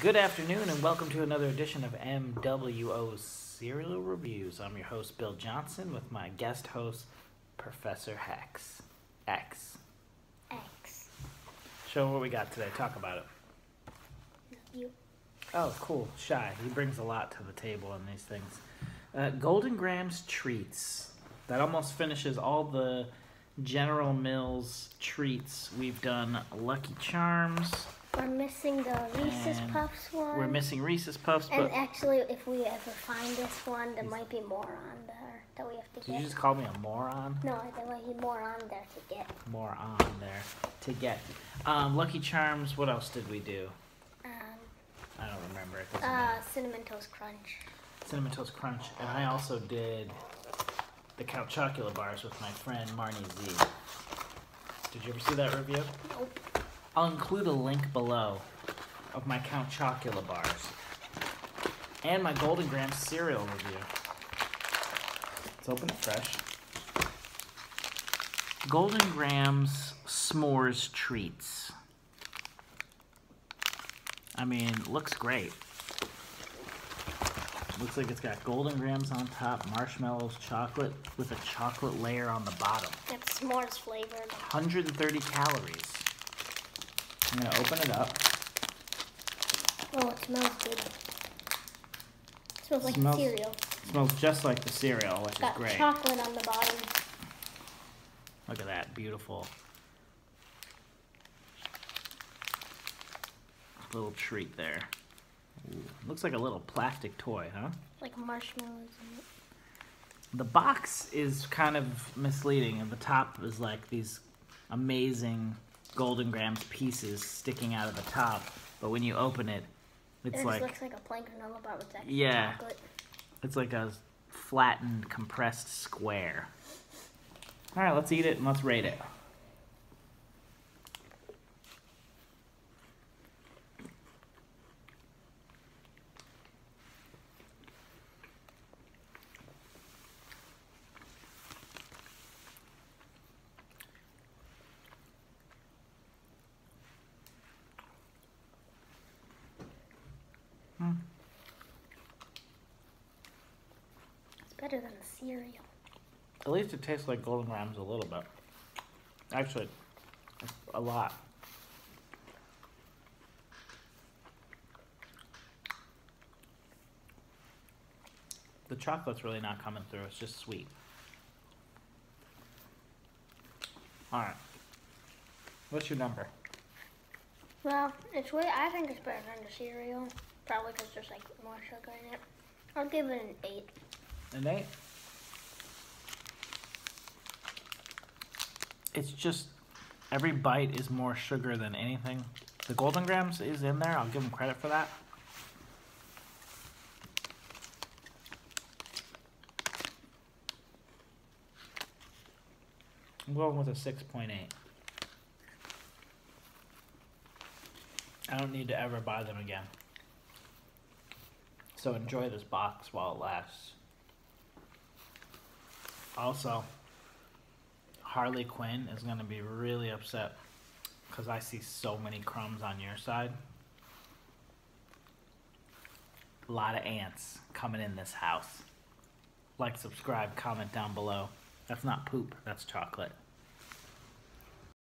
Good afternoon, and welcome to another edition of MWO Cereal Reviews. I'm your host, Bill Johnson, with my guest host, Professor Hex. X. X. Show what we got today. Talk about it. You. Oh, cool. Shy. He brings a lot to the table on these things. Uh, Golden Grahams treats. That almost finishes all the General Mills treats. We've done Lucky Charms. We're missing the Reese's And Puffs one. We're missing Reese's Puffs, And but actually, if we ever find this one, there might be more on there that we have to get. did you just call me a moron? No, there might be more on there to get. More on there to get. Um, Lucky Charms. What else did we do? Um, I don't remember. It uh, matter. Cinnamon Toast Crunch. Cinnamon Toast Crunch, and I also did the Count Chocula bars with my friend Marnie Z. Did you ever see that review? Nope. I'll include a link below of my Count Chocula bars and my Golden Grahams cereal review. Let's open it fresh. Golden Grahams s'mores treats. I mean, looks great. Looks like it's got Golden Grahams on top, marshmallows, chocolate with a chocolate layer on the bottom. It's s'mores flavored. 130 calories. I'm gonna open it up. Oh, it smells good. It smells like Smells- cereal. smells just like the cereal, which is Got chocolate on the bottom. Look at that, beautiful. Little treat there. Ooh, looks like a little plastic toy, huh? Like marshmallows in it. The box is kind of misleading, and the top is like these amazing Golden Grahams pieces sticking out of the top. But when you open it, It it's just like looks like a plain granola bar with extra Yeah. chocolate. it's like a flattened, compressed square. All right, let's eat it and let's rate it. better than cereal. At least it tastes like Golden Grahams a little bit. Actually, a lot. The chocolate's really not coming through, it's just sweet. Alright. What's your number? Well, it's way, I think it's better than the cereal. Probably because there's like more sugar in it. I'll give it an 8 and it's just every bite is more sugar than anything. The Golden Grahams is in there. I'll give them credit for that. I'm going with a 6.8. I don't need to ever buy them again. So enjoy this box while it lasts. Also, Harley Quinn is going to be really upset because I see so many crumbs on your side. A lot of ants coming in this house. Like, subscribe, comment down below. That's not poop, that's chocolate.